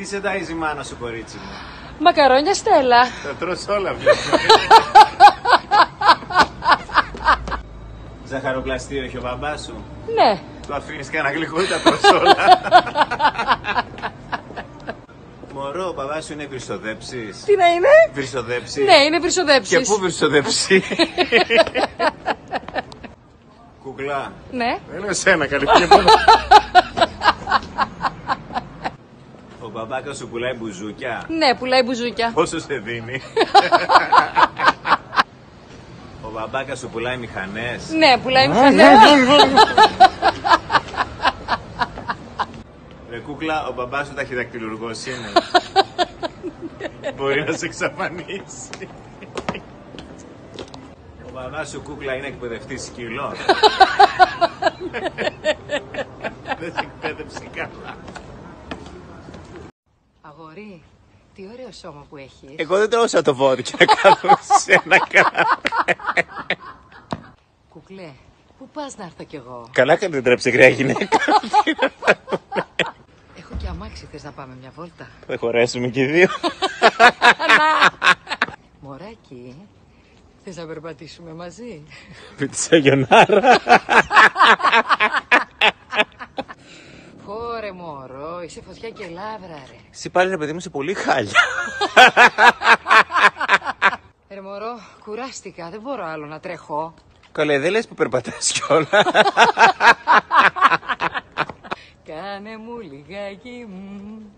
Τι σε ταΐζει η μάνα σου, κορίτσι μου; Μακαρόνια Στέλλα. Τα τρως όλα βλέπω. Ζαχαροπλαστείο έχει ο μπαμπάς σου; Ναι. Το αφήνεις κανένα γλυκό ή τα τρως όλα. Μωρό, ο μπαμπάς σου είναι βρυσοδέψης. Τι να είναι; Βρυσοδέψη. Ναι, είναι βρυσοδέψεις. Και πού βρυσοδέψη. Κουκλά. Ναι. Δεν είναι σένα καλή Ο μπαμπάκας σου πουλάει μπουζούκια; Ναι, πουλάει μπουζούκια. Πόσο σε δίνει; Ο μπαμπάκας σου πουλάει μηχανές; Ναι, πουλάει μηχανές. Ρε κούκλα, ο μπαμπάς σου ταχυδακτηλουργός είναι. Μπορεί να σε εξαφανίσει. Ο μπαμπάς σου κούκλα είναι εκπαιδευτής σκυλών. Δεν σε εκπαίδευσε καλά. Αγόρι, τι ωραίο σώμα που έχεις. Εγώ δεν τρώω σαν το βόδι να κάνω σε ένα καλά. Κουκλέ, πού πας να έρθω κι εγώ; Καλά κάνει δεν τρέψε γριά γυναίκα. Έχω και αμάξι, θες να πάμε μια βόλτα; Θα χωρέσουμε και οι δύο. Μωράκι, θες να περπατήσουμε μαζί; Πίτι σαγιονάρα. Χώρε μωρό, είσαι φωτιά και λάβρα ρε. Εσύ πάλι ρε παιδί μου είσαι πολύ χάλια. Ρε μωρό, κουράστηκα, δεν μπορώ άλλο να τρέχω. Καλέ δεν λες που περπατάς κιόλα. Κάνε μου λιγάκι μου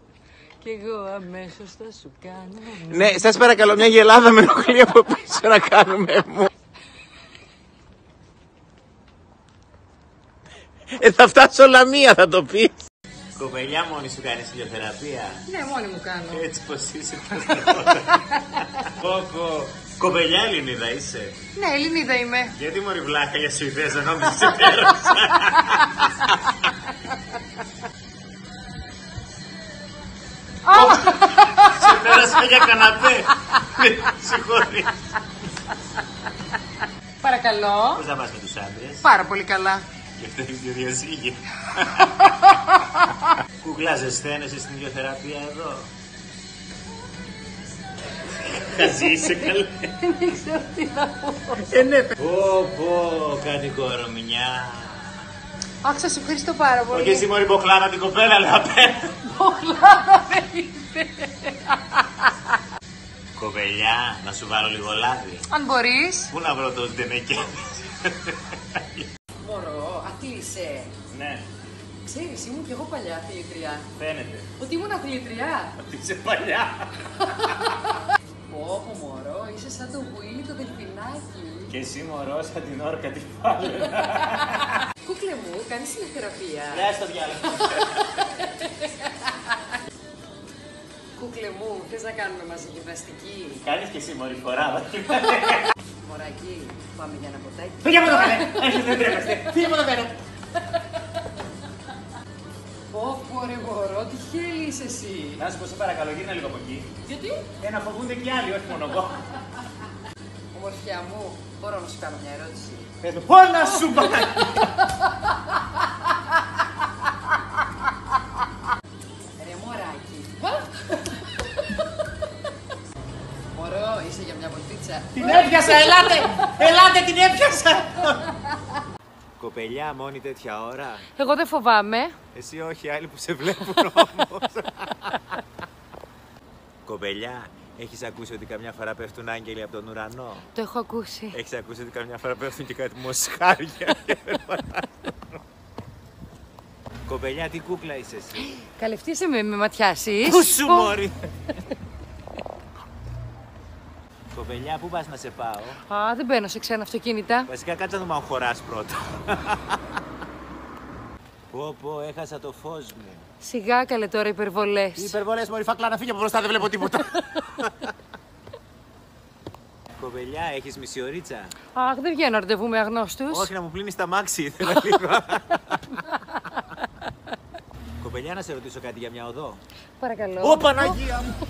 και εγώ αμέσως θα σου κάνω μου. ναι, σας παρακαλώ μια γελάδα με ενοχλεί από πίσω να κάνουμε μου. Ε, θα φτάσω όλα μία θα το πεις. Κοπελιά μόνη σου κάνεις ηλιοθεραπεία; Ναι, μόνη μου κάνω. Έτσι πως είσαι. Κόκο. Κοπελιά Ελληνίδα είσαι; Ναι, Ελληνίδα είμαι. Γιατί μωρή βλάκα για Σουηδέζα νόμιζα σε πέρασα. Σε πέρασα για καναπέ. Με συγχωρείς. Παρακαλώ. Πώς θα πας με τους άντρες; Πάρα πολύ καλά. Και αυτό είναι δύο διαζύγια. Κουκλά ζεσταίνεσαι στην ηλιοθεραπεία εδώ. Χαζί είσαι καλέ. Δεν ξέρω τι να πω. Ε, ναι. Πω πω, κάνει κορομιά. Αχ, σας ευχαριστώ πάρα Όχι πολύ. εσύ μωρή μποχλάνα την κοπέλα, λέει απένα. Ποχλάδα δεν είστε. Κοπελιά, να σου βάλω λίγο λάδι. Αν μπορείς. Πού να βρω το ντενεκέ; Ξέρεις, ήμουν κι εγώ παλιά αθλήτρια. φαίνεται. Ότι ήμουν αθλήτρια. Ότι είσαι παλιά. Πω, πω, μωρό, είσαι σαν το Βουίλι το δελφινάκι. Και εσύ μωρό σαν την όρκα τη πάλι. Κούκλε μου, κάνεις ηλεκτροπία. Ναι, στο διάλογο. Κούκλε μου, θες να κάνουμε μαζί γυμναστική. Κάνεις και εσύ μωρή φορά. Μωράκι, πάμε για ένα ποτάκι. Φύγε από εδώ πέρα. Έχετε δεν τρέπεστε. Φύγε από εδώ πέρα. Πω, πω, ρε μωρό, τι χέλη είσαι εσύ; Να σου πω σε παρακαλώ, γίνα λίγο από εκεί. Γιατί; Ε, να φοβούνται και άλλοι, όχι μόνο εγώ. Ομορφιά μου, μπορώ να σου κάνω μια ερώτηση. Πες μου, πόνα σου πάει. Ρε μωράκι. Μωρό, είσαι για μια βολτίτσα. Την έπιασα, ελάτε! Ελάτε, την έπιασα! Κοπελιά, μόνη τέτοια ώρα; Εγώ δεν φοβάμαι. Εσύ όχι, άλλοι που σε βλέπουν όμως. Κοπελιά, έχεις ακούσει ότι καμιά φορά πέφτουν άγγελοι από τον ουρανό; Το έχω ακούσει. Έχεις ακούσει ότι καμιά φορά πέφτουν και κάτι μοσχάρια. Κοπελιά, τι κούκλα είσαι εσύ; Καλευτείσαι με, με ματιάσεις. Πού σου Πω. Μωρή. Κοπελιά, πού πας να σε πάω; Α, δεν μπαίνω σε ξένα αυτοκίνητα. Βασικά κάτσε να δούμε αν χωράς πρώτα. πω πω, έχασα το φως μου. Σιγά καλέ τώρα υπερβολές. Οι υπερβολές μωρή φακλά να φύγει από μπροστά, δεν βλέπω τίποτα. Κοπελιά, έχεις μισή ωρίτσα; Αχ, δεν βγαίνω ραντεβού με αγνώστους. Όχι, να μου πλύνεις τα μάξι, ήθελα λίγο. Κοπελιά, να σε ρωτήσω κάτι για μια οδό. Παρακαλώ. Ω, Παναγία μου!